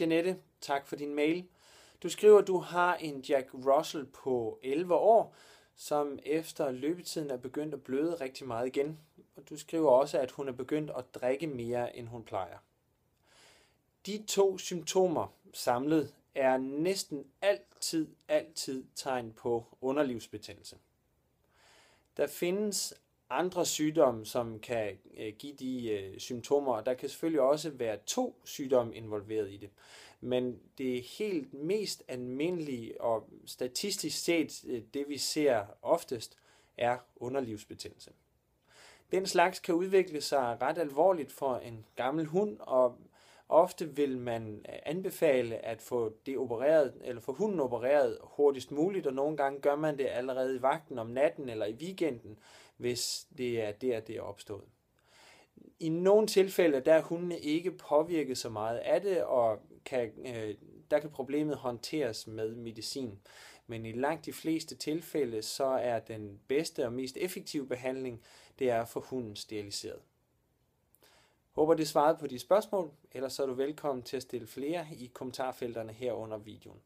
Jeanette, tak for din mail. Du skriver, at du har en Jack Russell på 11 år, som efter løbetiden er begyndt at bløde rigtig meget igen. Og du skriver også, at hun er begyndt at drikke mere, end hun plejer. De to symptomer samlet er næsten altid, altid tegn på underlivsbetændelse. Der findes andre sygdomme, som kan øh, give de øh, symptomer, og der kan selvfølgelig også være to sygdomme involveret i det. Men det helt mest almindelige og statistisk set øh, det vi ser oftest er underlivsbetændelse. Den slags kan udvikle sig ret alvorligt for en gammel hund, og ofte vil man øh, anbefale at få det opereret, eller få hunden opereret hurtigst muligt, og nogle gange gør man det allerede i vagten om natten eller i weekenden, hvis det er der, det er opstået. I nogle tilfælde der er hundene ikke påvirket så meget af det, og kan, øh, der kan problemet håndteres med medicin. Men i langt de fleste tilfælde, så er den bedste og mest effektive behandling, det er at få hunden steriliseret. Håber det svarede på de spørgsmål, ellers så er du velkommen til at stille flere i kommentarfelterne her under videoen.